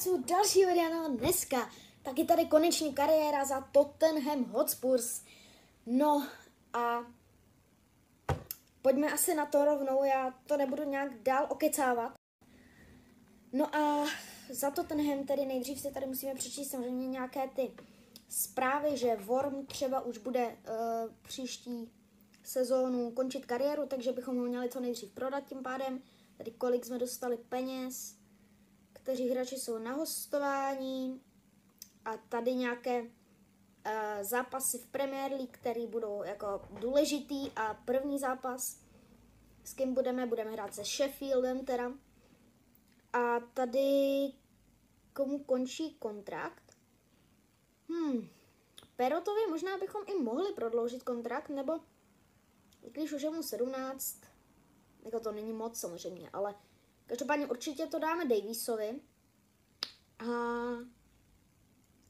čau Tepexu, další video no dneska. Tak je tady konečně kariéra za Tottenham Hotspurs. No a pojďme asi na to rovnou, já to nebudu nějak dál okecávat. No a za Tottenham tedy nejdřív si tady musíme přečíst samozřejmě nějaké ty zprávy, že Worm třeba už bude uh, příští sezónu končit kariéru, takže bychom ho měli co nejdřív prodat tím pádem. Tady kolik jsme dostali peněz, kteří hráči jsou na hostování a tady nějaké uh, zápasy v Premier League, které budou jako důležitý a první zápas, s kým budeme, budeme hrát se Sheffieldem teda. A tady komu končí kontrakt? Hmm, Perotovi možná bychom i mohli prodloužit kontrakt, nebo když už je mu 17, jako to není moc samozřejmě, ale každopádně určitě to dáme Davisovi. A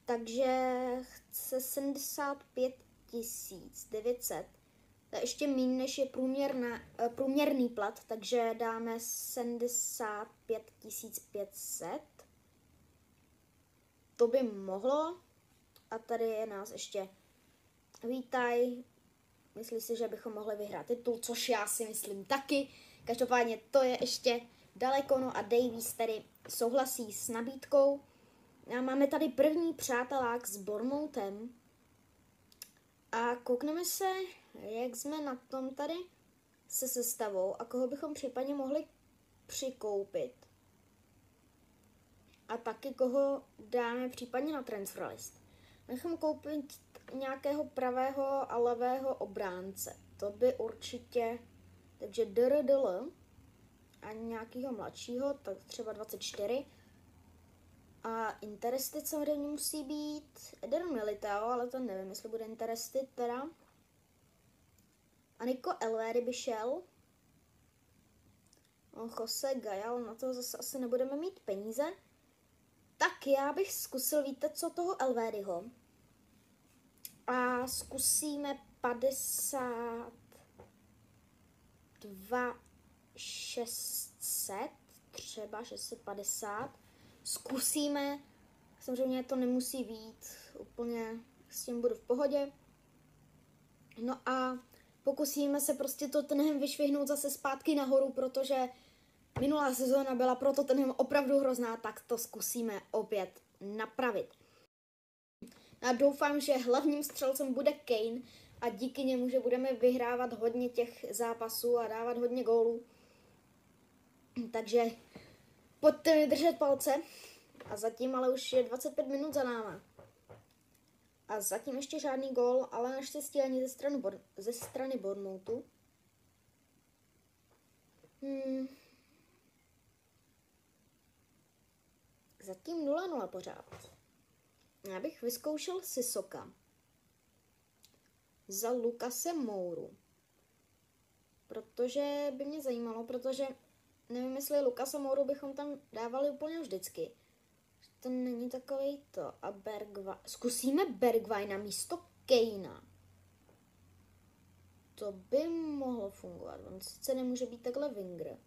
takže chce 75 900. To je ještě méně, než je průměrná, eh, průměrný plat, takže dáme 75 500. To by mohlo. A tady je nás ještě vítaj. Myslí si, že bychom mohli vyhrát titul, což já si myslím taky. Každopádně to je ještě daleko, no a Davies tady souhlasí s nabídkou. A máme tady první přátelák s Bormoutem. A koukneme se, jak jsme na tom tady se sestavou a koho bychom případně mohli přikoupit. A taky koho dáme případně na transfer list. Nechám koupit nějakého pravého a levého obránce. To by určitě, takže DRDL a nějakého mladšího, tak třeba 24. A Interested samozřejmě musí být Eder Militao, ale to nevím, jestli bude Interested teda. A Nico Elvery by šel. No, Jose Gajal, na to zase asi nebudeme mít peníze. Tak já bych zkusil, víte co, toho Elveryho. A zkusíme 52 600, třeba 650. Zkusíme, samozřejmě to nemusí být úplně, s tím budu v pohodě. No a pokusíme se prostě to tenhle vyšvihnout zase zpátky nahoru, protože minulá sezóna byla pro to tenhle opravdu hrozná, tak to zkusíme opět napravit. A doufám, že hlavním střelcem bude Kane a díky němu, že budeme vyhrávat hodně těch zápasů a dávat hodně gólů. Takže pojďte mi držet palce. A zatím ale už je 25 minut za náma. A zatím ještě žádný gol, ale naštěstí ani ze strany, Bor- ze strany Bournemouthu. Hmm. Zatím 0-0 pořád. Já bych vyzkoušel Sisoka za Lukase Mouru. Protože by mě zajímalo, protože nevím, jestli Lukasa Mouru bychom tam dávali úplně vždycky. To není takový to. A Bergvaj... Zkusíme Bergvajna místo Kejna. To by mohlo fungovat. On sice nemůže být takhle winger.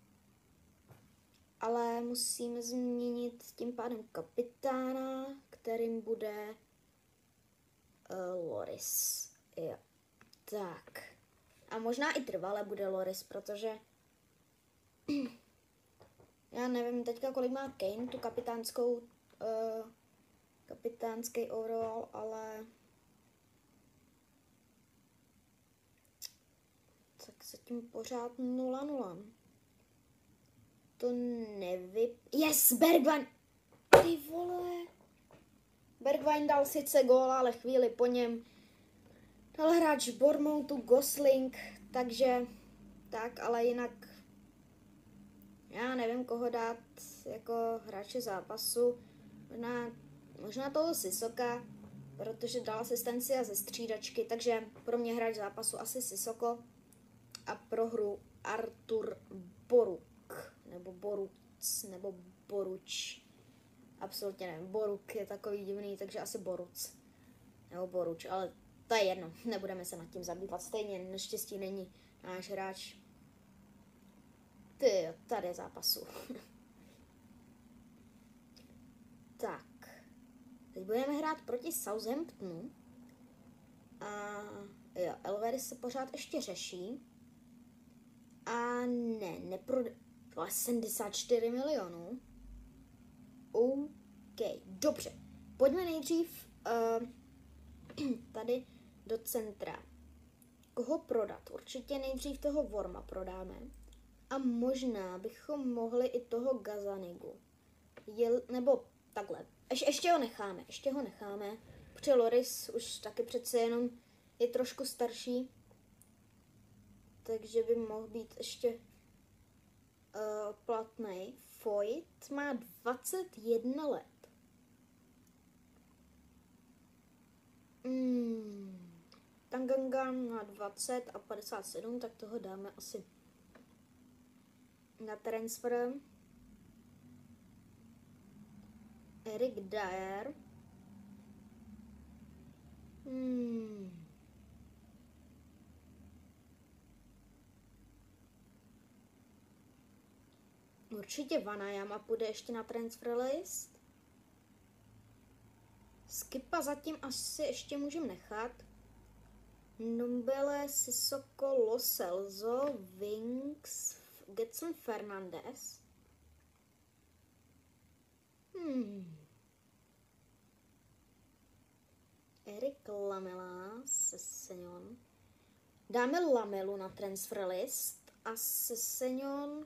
Ale musíme změnit tím pádem kapitána, kterým bude uh, Loris. Jo. Tak. A možná i trvale bude Loris, protože já nevím teďka, kolik má Kane, tu kapitánskou, uh, kapitánský overall, ale tak zatím pořád 0-0. To nevy... Yes, Bergwijn! Ty vole! Bergwijn dal sice gól, ale chvíli po něm dal hráč Bormoutu Gosling, takže tak, ale jinak já nevím, koho dát jako hráče zápasu. Možná, možná toho Sisoka, protože dal asistenci a ze střídačky, takže pro mě hráč zápasu asi Sisoko a pro hru Artur Boruk, nebo Boruc, nebo Boruč. Absolutně nevím, Boruk je takový divný, takže asi Boruc, nebo Boruč, ale to je jedno, nebudeme se nad tím zabývat, stejně naštěstí není náš hráč ty, tady je zápasu. Tak. Teď budeme hrát proti Southamptonu. A jo, Elvery se pořád ještě řeší. A ne, nepro... 74 milionů. OK, dobře. Pojďme nejdřív uh, tady do centra. Koho prodat? Určitě nejdřív toho Vorma prodáme. A možná bychom mohli i toho Gazanigu. Je, nebo takhle. Ješ, ještě ho necháme, ještě ho necháme. Protože Loris už taky přece jenom je trošku starší. Takže by mohl být ještě uh, platný. Foyt má 21 let. Hmm. Tangangan má 20 a 57, tak toho dáme asi na transfer. Eric Dyer. Hmm. Určitě Vanayama půjde ještě na transfer list. Skipa zatím asi ještě můžeme nechat. Numbele, Sissoko, Lo Celso, Wings, Getson Fernandez. Hmm. Erik Lamela, Sessenon. Dáme Lamelu na transfer list a Sessenon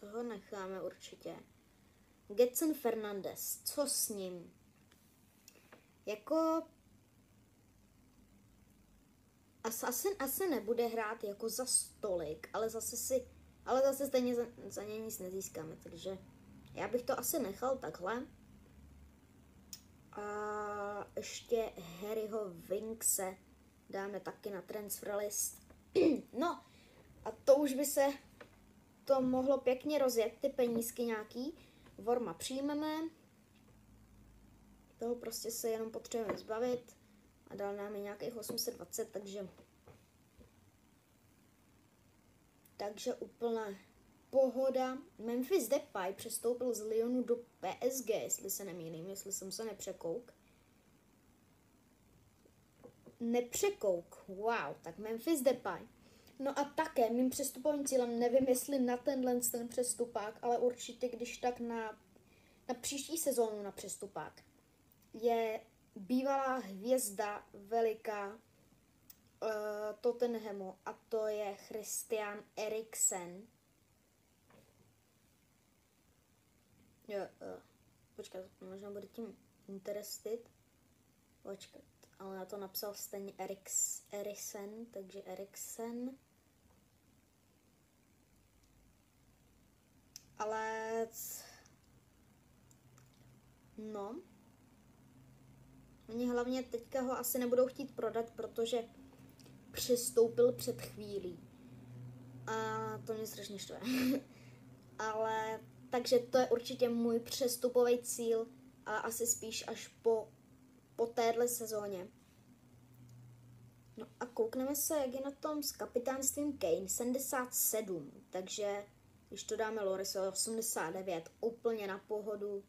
toho necháme určitě. Getson Fernandez, co s ním? Jako asi, asi nebude hrát jako za stolik, ale zase si, ale zase stejně za, za něj nic nezískáme, takže já bych to asi nechal takhle. A ještě Harryho Winkse dáme taky na transfer list. no, a to už by se to mohlo pěkně rozjet, ty penízky nějaký. Vorma přijmeme. Toho prostě se jenom potřebujeme zbavit. A dal nám je nějakých 820, takže... Takže úplná pohoda. Memphis Depay přestoupil z Lyonu do PSG, jestli se nemýlím, jestli jsem se nepřekouk. Nepřekouk, wow, tak Memphis Depay No a také mým přestupovým cílem, nevím jestli na tenhle ten přestupák, ale určitě když tak na, na příští sezónu na přestupák, je bývalá hvězda veliká uh, Tottenhamu a to je Christian Eriksen. Jo, uh, počkat, možná bude tím interested. Počkat, ale na to napsal stejně Eriks, Eriksen, takže Eriksen. ale no, oni hlavně teďka ho asi nebudou chtít prodat, protože přistoupil před chvílí. A to mě strašně štve. ale takže to je určitě můj přestupový cíl a asi spíš až po, po téhle sezóně. No a koukneme se, jak je na tom s kapitánstvím Kane, 77, takže když to dáme Lorisovi 89, úplně na pohodu.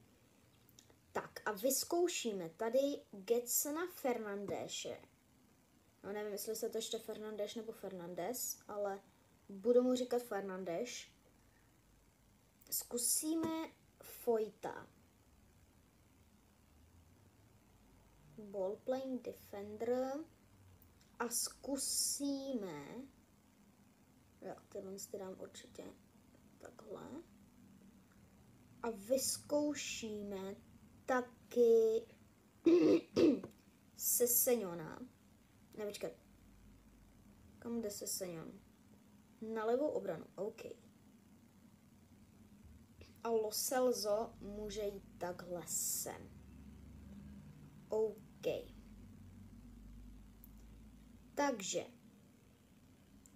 Tak a vyzkoušíme tady Getsena Fernandéše. No nevím, jestli se to ještě Fernandeš nebo Fernandez, ale budu mu říkat Fernandeš. Zkusíme Foyta. Ball playing defender. A zkusíme... Jo, tyhle si dám určitě takhle. A vyzkoušíme taky se senona. Ne, počkat. Kam jde se? Na levou obranu, OK. A Loselzo může jít takhle sem. OK. Takže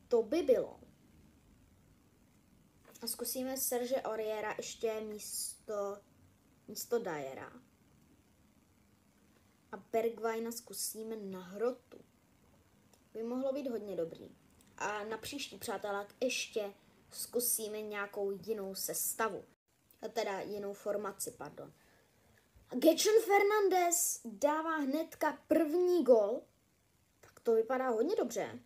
to by bylo a zkusíme Serge Oriera ještě místo, místo Dyera. A Bergwajna zkusíme na hrotu. By mohlo být hodně dobrý. A na příští přátelák ještě zkusíme nějakou jinou sestavu. A teda jinou formaci, pardon. Getchen Fernandez dává hnedka první gol. Tak to vypadá hodně dobře.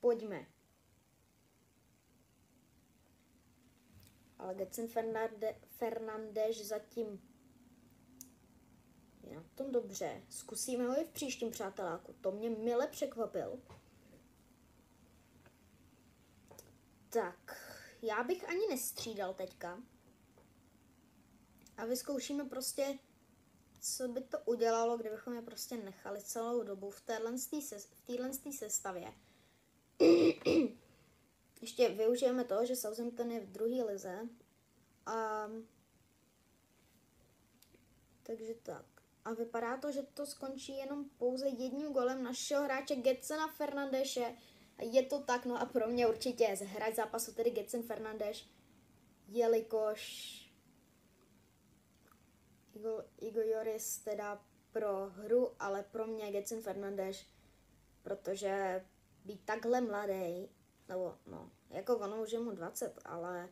Pojďme. Ale Fernande, Fernandez zatím je na tom dobře. Zkusíme ho i v příštím přáteláku. To mě mile překvapil. Tak, já bych ani nestřídal teďka. A vyzkoušíme prostě, co by to udělalo, kdybychom je prostě nechali celou dobu v téhle se, sestavě. Ještě využijeme to, že Southampton je v druhé lize. A... Takže tak. A vypadá to, že to skončí jenom pouze jedním golem našeho hráče Getsena Fernandeše. Je to tak, no a pro mě určitě je hráč zápasu tedy Getsen Fernandeš, jelikož Igo, Igo Joris teda pro hru, ale pro mě Getsen Fernandeš, protože být takhle mladý, nebo no, jako ono už je mu 20, ale,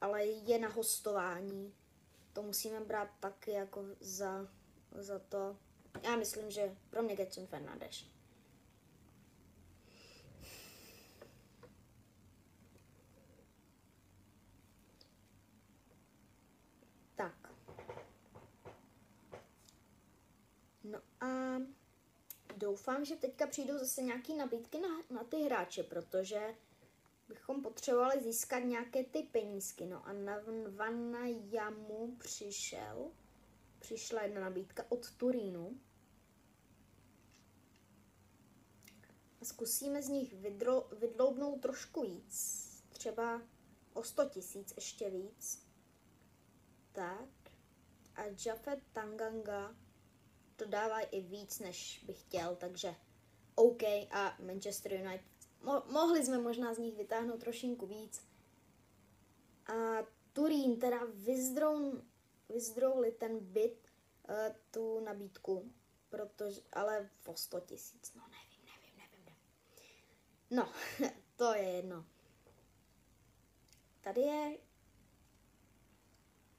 ale je na hostování. To musíme brát taky jako za, za to. Já myslím, že pro mě Getsen Fernandeš. Tak. No a doufám, že teďka přijdou zase nějaké nabídky na, na ty hráče, protože bychom potřebovali získat nějaké ty penízky. No a na Vanajamu přišel, přišla jedna nabídka od Turínu. A zkusíme z nich vydro, vydloubnout trošku víc, třeba o 100 tisíc ještě víc. Tak. A Jafet Tanganga to dává i víc, než bych chtěl, takže OK a Manchester United. Mo- mohli jsme možná z nich vytáhnout trošinku víc. A Turín teda vyzdroun, vyzdrouli ten byt, uh, tu nabídku, protože, ale o 100 tisíc, no nevím, nevím, nevím, nevím. No, to je jedno. Tady je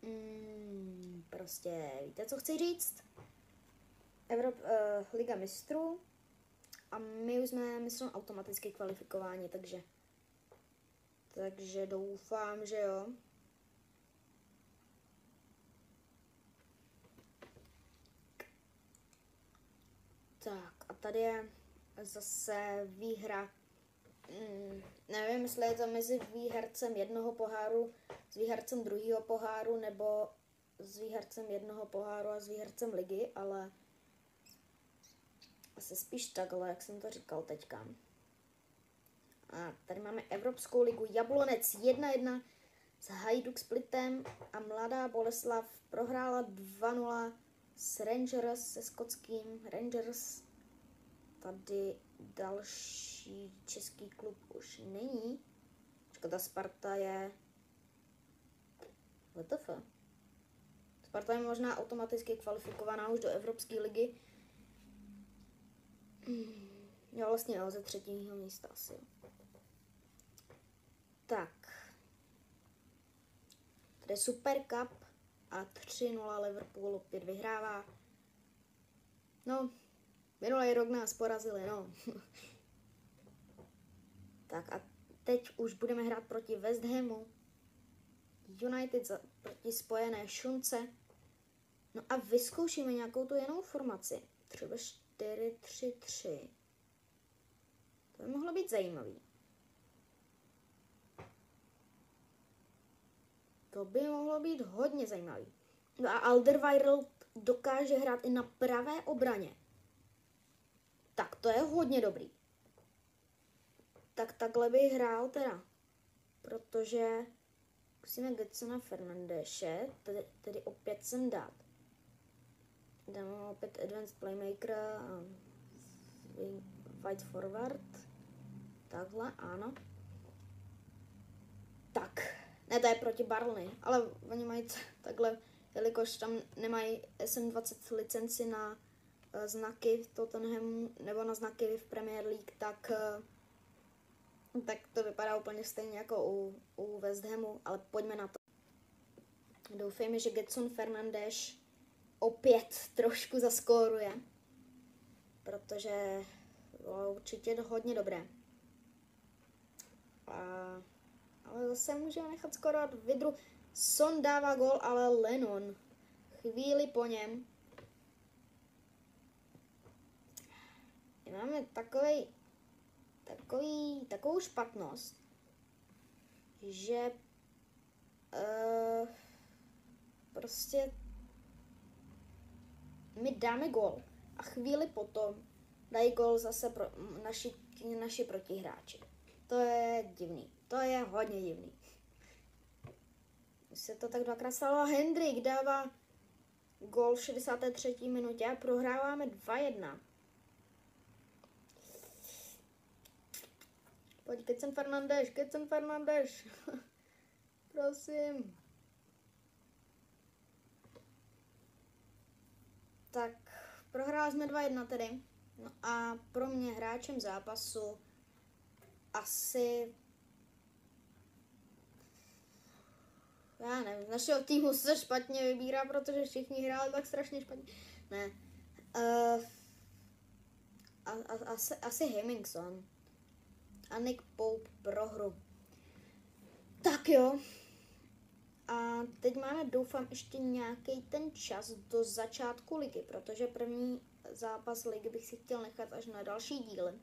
Mm, prostě víte, co chci říct? Evrop, uh, Liga mistrů a my už jsme, myslím, automaticky kvalifikováni, takže takže doufám, že jo. Tak a tady je zase výhra mm, nevím, jestli je to mezi výhercem jednoho poháru s výhercem druhého poháru nebo s výhercem jednoho poháru a s výhercem ligy, ale asi spíš takhle, jak jsem to říkal teďka. A tady máme Evropskou ligu Jablonec 1-1 s Hajduk Splitem a Mladá Boleslav prohrála 2-0 s Rangers se skotským Rangers. Tady další český klub už není. Škoda Sparta je... WTF. Sparta je možná automaticky kvalifikovaná už do Evropské ligy. Hmm. Jo, vlastně jo, ze třetího místa asi. Tak. Tady Super Cup a 3-0 Liverpool opět vyhrává. No, Minulý rok nás porazili, no. tak a teď už budeme hrát proti West Hamu, United za, proti spojené Šunce. No a vyzkoušíme nějakou tu jinou formaci. Třeba 4-3-3. To by mohlo být zajímavý. To by mohlo být hodně zajímavý. No a Alderweireld dokáže hrát i na pravé obraně. Tak to je hodně dobrý. Tak takhle bych hrál teda. Protože musíme Getsona Fernandéše, tedy, tedy opět sem dát. Dáme opět Advanced Playmaker a White Forward. Takhle, ano. Tak, ne, to je proti Barley, ale oni mají takhle, jelikož tam nemají SM20 licenci na Eh, znaky v Tottenhamu nebo na znaky v Premier League, tak, eh, Tak to vypadá úplně stejně jako u, u West Hamu, ale pojďme na to. Doufejme, že Getson Fernandes opět trošku zaskóruje, protože bylo určitě hodně dobré. A, ale zase můžeme nechat skorovat vidru. Son dává gol, ale Lennon chvíli po něm. Máme takový, takový, takovou špatnost, že uh, prostě my dáme gol a chvíli potom dají gol zase pro naši, naši protihráči. To je divný. To je hodně divný. Se to tak dvakrát stalo a Hendrik dává gol v 63. minutě a prohráváme 2-1. Pojď, Kecen Fernandeš, Kecen Fernandeš. Prosím. Tak, prohráli jsme 2-1 tedy. No a pro mě hráčem zápasu asi já nevím, z našeho týmu se špatně vybírá, protože všichni hráli tak strašně špatně. Ne. Uh, a, a, asi, asi Hemmingson. A Nick Pope pro hru. Tak jo. A teď máme, doufám, ještě nějaký ten čas do začátku ligy, protože první zápas ligy bych si chtěl nechat až na další díly.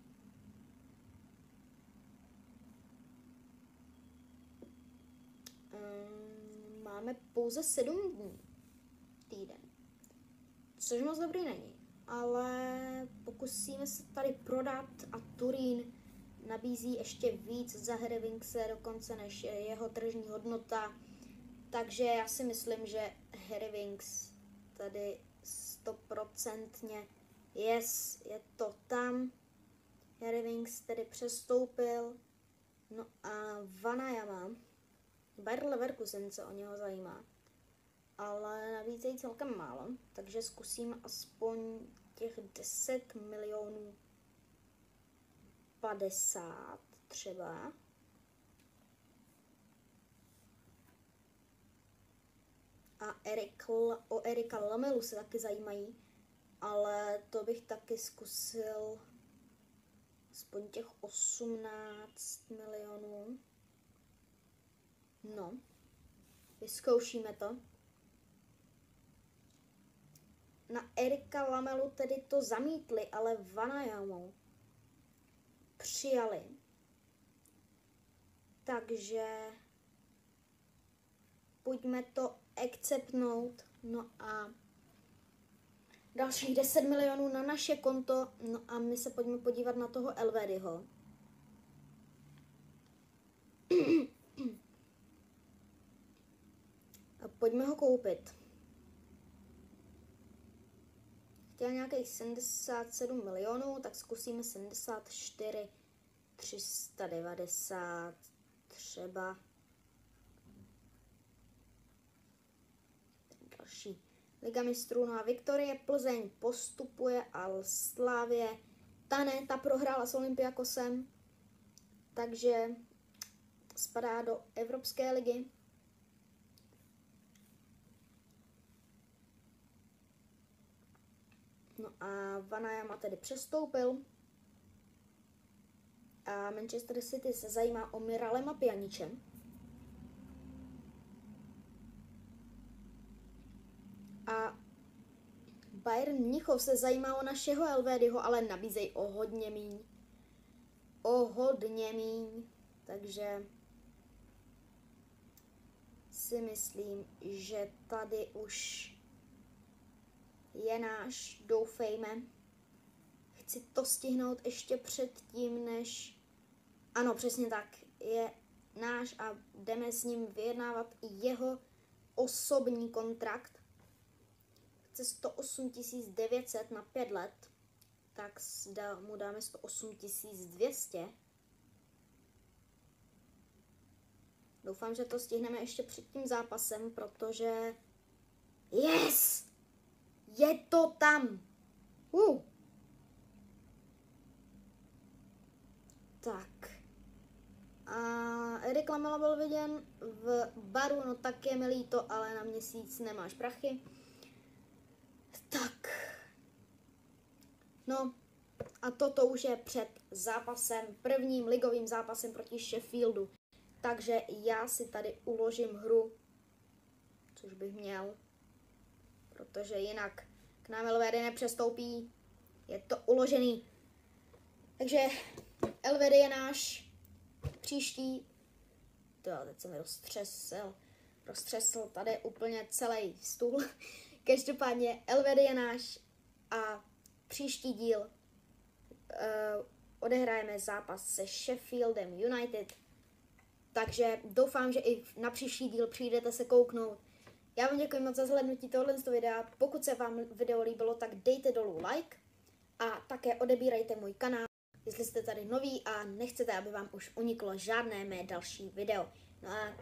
Um, máme pouze sedm dní týden, což moc dobrý není, ale pokusíme se tady prodat a Turín nabízí ještě víc za Hervingse dokonce než jeho tržní hodnota, takže já si myslím, že Hervings tady stoprocentně yes, je to tam. Hervings tedy přestoupil. No a Vanayama, Bayer Leverkusen se o něho zajímá, ale nabízejí celkem málo, takže zkusím aspoň těch 10 milionů 50 třeba. A Erik, o Erika Lamelu se taky zajímají, ale to bych taky zkusil aspoň těch 18 milionů. No, vyzkoušíme to. Na Erika Lamelu tedy to zamítli, ale Vanajamu přijali. Takže pojďme to akceptnout. No a dalších 10 milionů na naše konto. No a my se pojďme podívat na toho Elvedyho. A pojďme ho koupit. Chtěl nějakých 77 milionů, tak zkusíme 74 390 třeba. Další. Liga mistrů, no a Viktorie Plzeň postupuje a Slávě ta ne, ta prohrála s Olympiakosem, takže spadá do Evropské ligy. No a Vanajama tedy přestoupil. A Manchester City se zajímá o Miralema Pjaniče. A Bayern Mnichov se zajímá o našeho Elvédyho, ale nabízejí o hodně míň. O hodně míň. Takže si myslím, že tady už je náš, doufejme. Chci to stihnout ještě předtím, než... Ano, přesně tak, je náš a jdeme s ním vyjednávat jeho osobní kontrakt. Chce 108 900 na 5 let, tak mu dáme 108 200. Doufám, že to stihneme ještě před tím zápasem, protože... Yes! Je to tam. Uh. Tak. A Erik Lamela byl viděn v baru, no tak je mi líto, ale na měsíc nemáš prachy. Tak. No, a toto už je před zápasem, prvním ligovým zápasem proti Sheffieldu. Takže já si tady uložím hru, což bych měl, protože jinak k nám Elvedy nepřestoupí. Je to uložený. Takže Elvedy je náš příští. To teď jsem roztřesl. Roztřesl tady úplně celý stůl. Každopádně Elvedy je náš a příští díl uh, odehrajeme zápas se Sheffieldem United. Takže doufám, že i na příští díl přijdete se kouknout. Já vám děkuji moc za zhlednutí tohle videa. Pokud se vám video líbilo, tak dejte dolů like a také odebírajte můj kanál, jestli jste tady noví a nechcete, aby vám už uniklo žádné mé další video. No a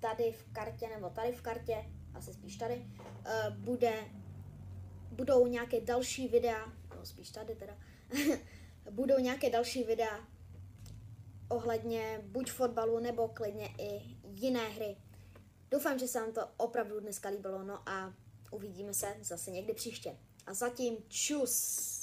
tady v kartě, nebo tady v kartě, asi spíš tady, uh, bude, budou nějaké další videa, no spíš tady teda, budou nějaké další videa ohledně buď fotbalu, nebo klidně i jiné hry. Doufám, že se vám to opravdu dneska líbilo, no a uvidíme se zase někdy příště. A zatím čus!